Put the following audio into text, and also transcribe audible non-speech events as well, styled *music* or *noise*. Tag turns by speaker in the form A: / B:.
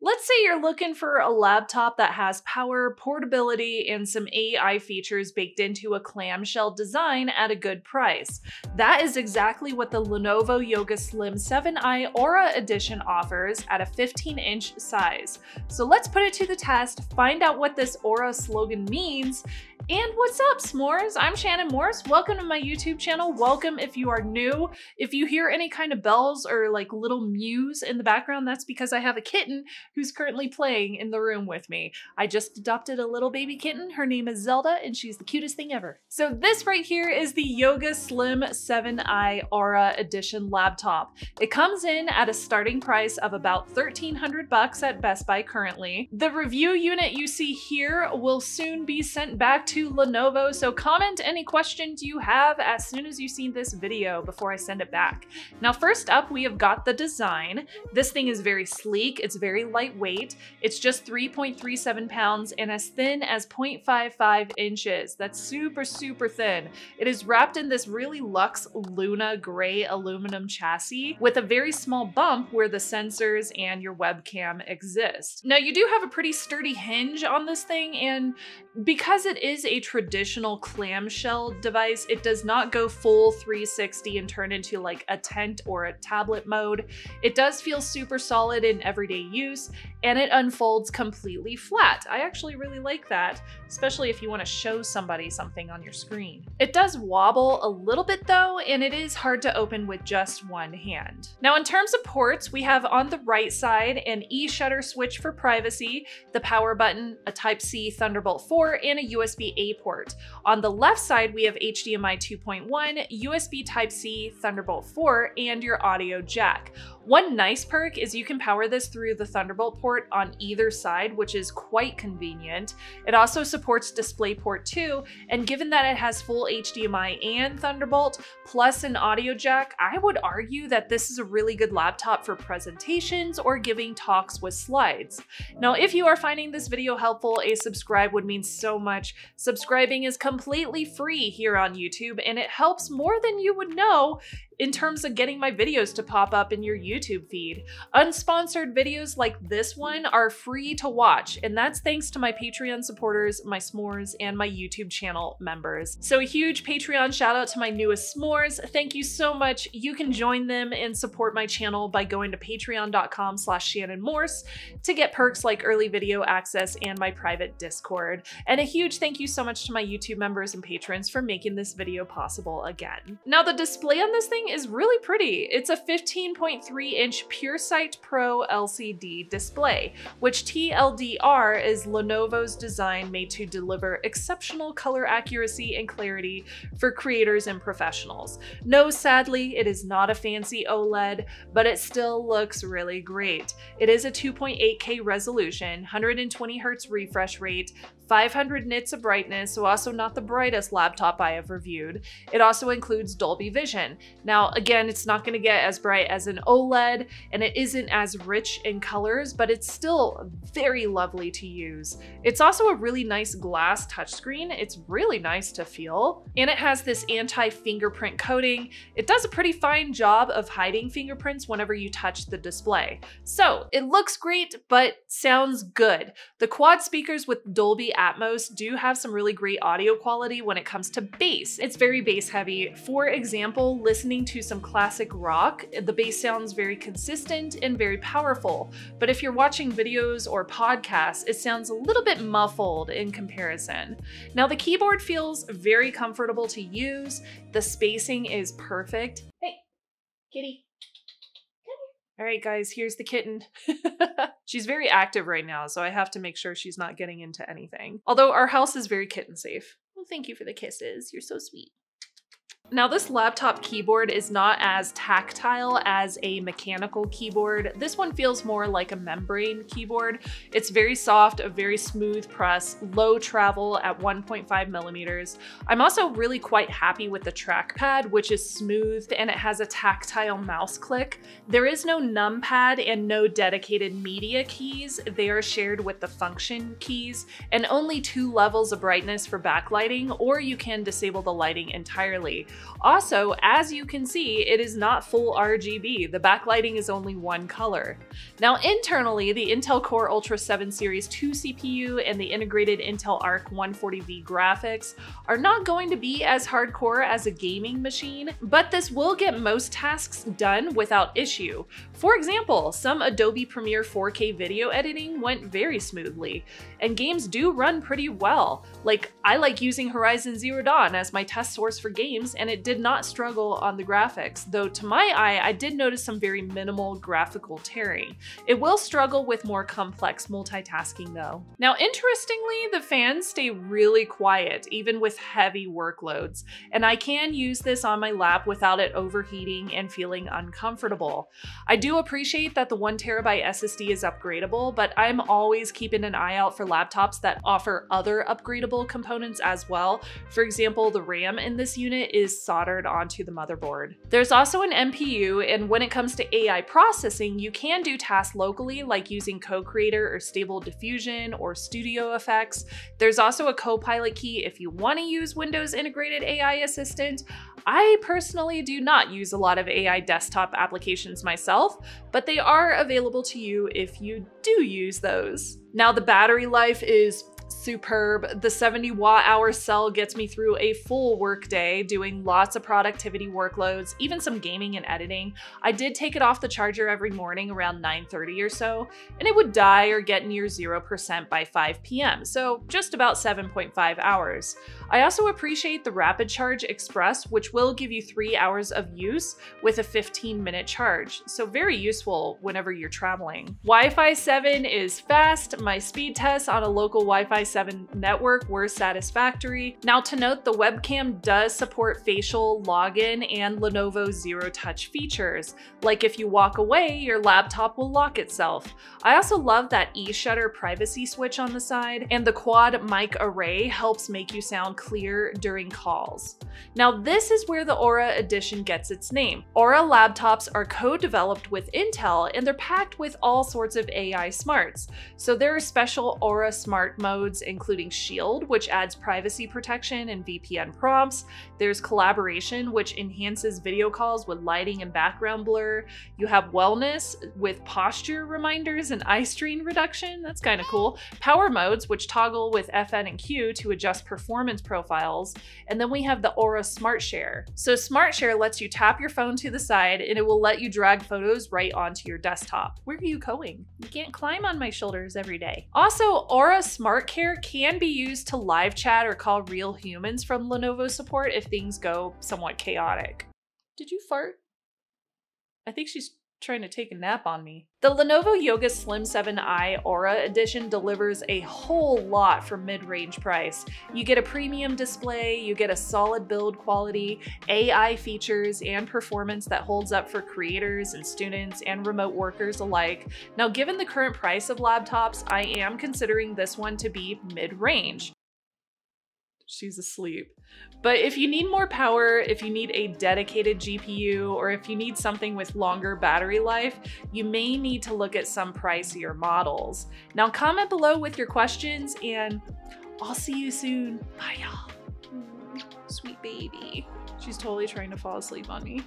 A: Let's say you're looking for a laptop that has power, portability, and some AI features baked into a clamshell design at a good price. That is exactly what the Lenovo Yoga Slim 7i Aura Edition offers at a 15 inch size. So let's put it to the test, find out what this Aura slogan means, and what's up, s'mores? I'm Shannon Morse. Welcome to my YouTube channel. Welcome if you are new. If you hear any kind of bells or like little mews in the background, that's because I have a kitten who's currently playing in the room with me. I just adopted a little baby kitten. Her name is Zelda, and she's the cutest thing ever. So this right here is the Yoga Slim 7i Aura Edition laptop. It comes in at a starting price of about 1300 bucks at Best Buy currently. The review unit you see here will soon be sent back to to Lenovo, so comment any questions you have as soon as you've seen this video before I send it back. Now first up, we have got the design. This thing is very sleek, it's very lightweight, it's just 3.37 pounds and as thin as 0.55 inches. That's super, super thin. It is wrapped in this really luxe Luna gray aluminum chassis with a very small bump where the sensors and your webcam exist. Now you do have a pretty sturdy hinge on this thing and because it is a traditional clamshell device, it does not go full 360 and turn into like a tent or a tablet mode. It does feel super solid in everyday use and it unfolds completely flat. I actually really like that, especially if you want to show somebody something on your screen. It does wobble a little bit though, and it is hard to open with just one hand. Now in terms of ports, we have on the right side an e-shutter switch for privacy, the power button, a Type-C Thunderbolt 4, and a USB-A port. On the left side, we have HDMI 2.1, USB Type-C, Thunderbolt 4, and your audio jack. One nice perk is you can power this through the Thunderbolt port on either side, which is quite convenient. It also supports DisplayPort 2, and given that it has full HDMI and Thunderbolt, plus an audio jack, I would argue that this is a really good laptop for presentations or giving talks with slides. Now, if you are finding this video helpful, a subscribe would mean so much. Subscribing is completely free here on YouTube, and it helps more than you would know in terms of getting my videos to pop up in your YouTube feed. Unsponsored videos like this one are free to watch, and that's thanks to my Patreon supporters, my s'mores, and my YouTube channel members. So a huge Patreon shout out to my newest s'mores. Thank you so much. You can join them and support my channel by going to patreon.com slash Shannon Morse to get perks like early video access and my private Discord. And a huge thank you so much to my YouTube members and patrons for making this video possible again. Now the display on this thing is really pretty. It's a 15.3 inch PureSight Pro LCD display, which TLDR is Lenovo's design made to deliver exceptional color accuracy and clarity for creators and professionals. No, sadly, it is not a fancy OLED, but it still looks really great. It is a 2.8K resolution, 120 Hz refresh rate, 500 nits of brightness, so also not the brightest laptop I have reviewed. It also includes Dolby Vision. Now, again, it's not gonna get as bright as an OLED, and it isn't as rich in colors, but it's still very lovely to use. It's also a really nice glass touchscreen. It's really nice to feel. And it has this anti-fingerprint coating. It does a pretty fine job of hiding fingerprints whenever you touch the display. So it looks great, but sounds good. The quad speakers with Dolby Atmos do have some really great audio quality when it comes to bass. It's very bass heavy. For example, listening to some classic rock, the bass sounds very consistent and very powerful. But if you're watching videos or podcasts, it sounds a little bit muffled in comparison. Now the keyboard feels very comfortable to use. The spacing is perfect. Hey, kitty. All right, guys, here's the kitten. *laughs* she's very active right now, so I have to make sure she's not getting into anything. Although our house is very kitten safe. Well, thank you for the kisses. You're so sweet. Now this laptop keyboard is not as tactile as a mechanical keyboard. This one feels more like a membrane keyboard. It's very soft, a very smooth press, low travel at 1.5 millimeters. I'm also really quite happy with the trackpad, which is smooth and it has a tactile mouse click. There is no numpad and no dedicated media keys. They are shared with the function keys and only two levels of brightness for backlighting, or you can disable the lighting entirely. Also, as you can see, it is not full RGB. The backlighting is only one color. Now internally, the Intel Core Ultra 7 Series 2 CPU and the integrated Intel Arc 140V graphics are not going to be as hardcore as a gaming machine, but this will get most tasks done without issue. For example, some Adobe Premiere 4K video editing went very smoothly, and games do run pretty well. Like, I like using Horizon Zero Dawn as my test source for games, and it did not struggle on the graphics, though to my eye, I did notice some very minimal graphical tearing. It will struggle with more complex multitasking though. Now, interestingly, the fans stay really quiet, even with heavy workloads, and I can use this on my lap without it overheating and feeling uncomfortable. I do do appreciate that the one terabyte SSD is upgradable, but I'm always keeping an eye out for laptops that offer other upgradable components as well. For example, the RAM in this unit is soldered onto the motherboard. There's also an NPU, and when it comes to AI processing, you can do tasks locally, like using Co-Creator or Stable Diffusion or Studio Effects. There's also a Copilot key if you want to use Windows Integrated AI Assistant. I personally do not use a lot of AI desktop applications myself, but they are available to you if you do use those. Now the battery life is superb. The 70 watt hour cell gets me through a full workday doing lots of productivity workloads, even some gaming and editing. I did take it off the charger every morning around 9.30 or so, and it would die or get near 0% by 5 p.m., so just about 7.5 hours. I also appreciate the Rapid Charge Express, which will give you 3 hours of use with a 15 minute charge, so very useful whenever you're traveling. Wi-Fi 7 is fast. My speed tests on a local Wi-Fi 7 network were satisfactory. Now to note, the webcam does support facial login and Lenovo Zero Touch features, like if you walk away, your laptop will lock itself. I also love that e-shutter privacy switch on the side, and the quad mic array helps make you sound clear during calls. Now this is where the Aura Edition gets its name. Aura laptops are co-developed with Intel and they're packed with all sorts of AI smarts. So there are special Aura smart modes including Shield, which adds privacy protection and VPN prompts. There's collaboration, which enhances video calls with lighting and background blur. You have wellness with posture reminders and eye strain reduction. That's kind of cool. Power modes, which toggle with FN and Q to adjust performance profiles. And then we have the Aura Smart Share. So Smart Share lets you tap your phone to the side and it will let you drag photos right onto your desktop. Where are you going? You can't climb on my shoulders every day. Also, Aura Smart Care can be used to live chat or call real humans from Lenovo support if things go somewhat chaotic. Did you fart? I think she's trying to take a nap on me. The Lenovo Yoga Slim 7i Aura Edition delivers a whole lot for mid-range price. You get a premium display, you get a solid build quality, AI features, and performance that holds up for creators and students and remote workers alike. Now, given the current price of laptops, I am considering this one to be mid-range she's asleep. But if you need more power, if you need a dedicated GPU, or if you need something with longer battery life, you may need to look at some pricier models. Now comment below with your questions and I'll see you soon. Bye y'all. Mm-hmm. Sweet baby. She's totally trying to fall asleep on me.